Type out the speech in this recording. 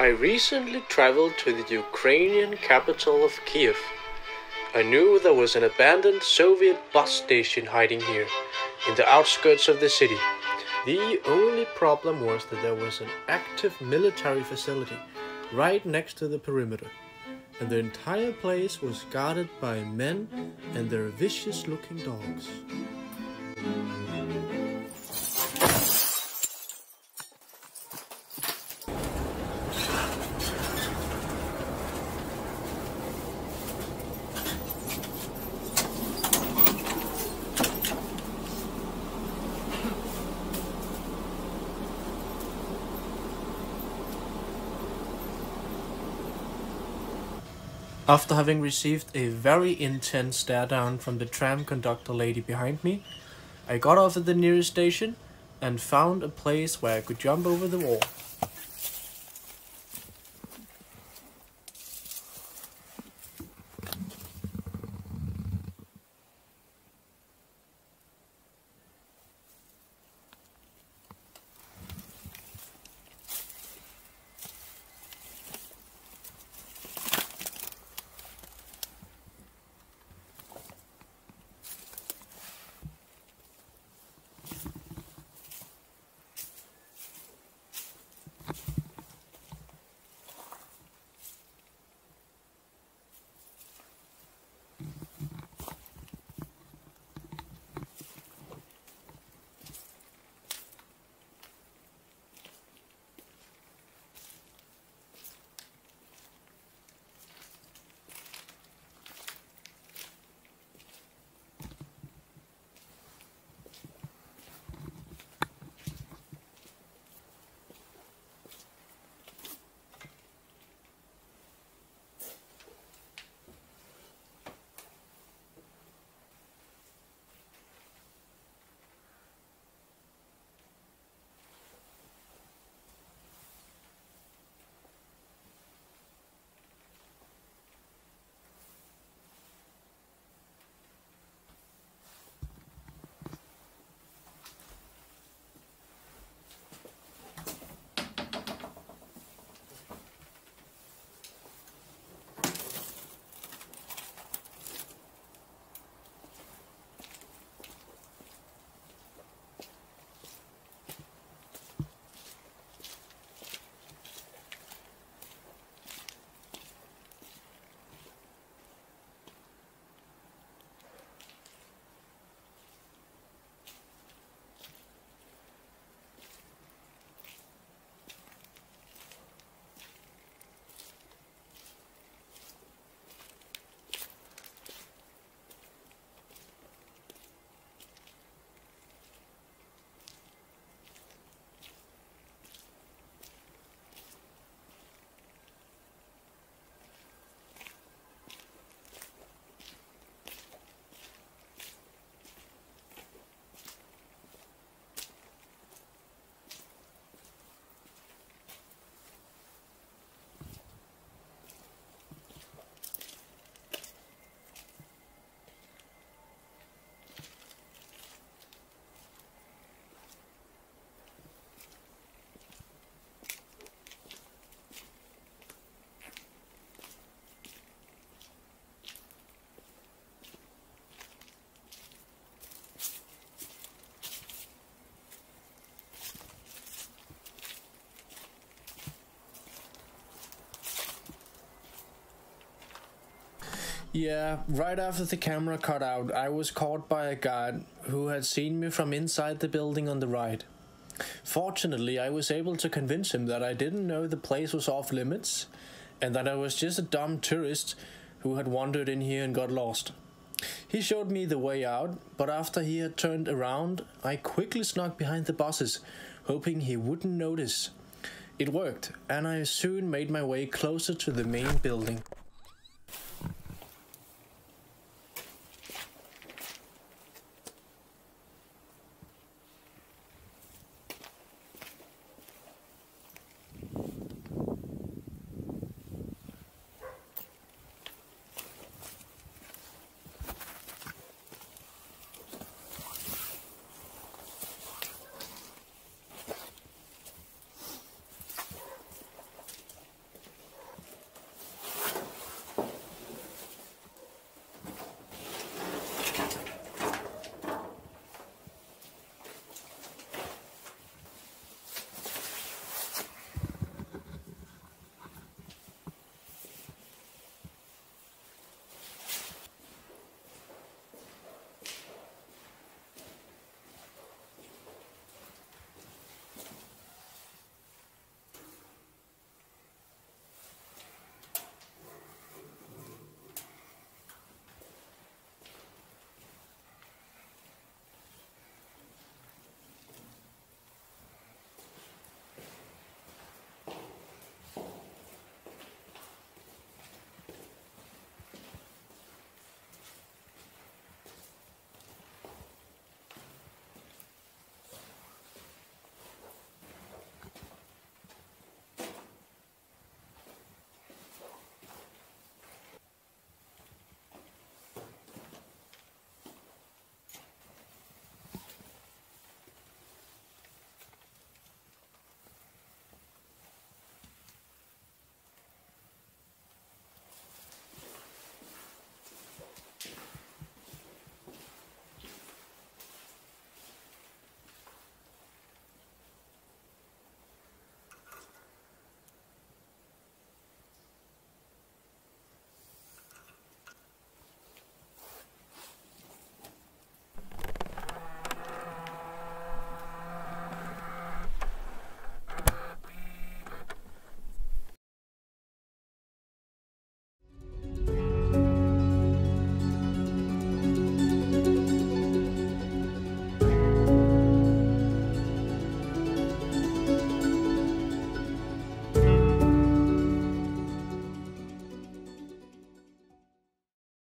I recently traveled to the Ukrainian capital of Kiev. I knew there was an abandoned Soviet bus station hiding here, in the outskirts of the city. The only problem was that there was an active military facility right next to the perimeter, and the entire place was guarded by men and their vicious looking dogs. After having received a very intense stare down from the tram conductor lady behind me, I got off at the nearest station and found a place where I could jump over the wall. Yeah, right after the camera cut out, I was caught by a guard who had seen me from inside the building on the right. Fortunately, I was able to convince him that I didn't know the place was off limits and that I was just a dumb tourist who had wandered in here and got lost. He showed me the way out, but after he had turned around, I quickly snuck behind the buses, hoping he wouldn't notice. It worked, and I soon made my way closer to the main building.